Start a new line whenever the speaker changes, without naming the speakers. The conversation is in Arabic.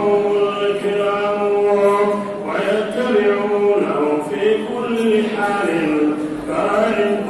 وراءهم الكرام ويتبعونه في كل حال فإن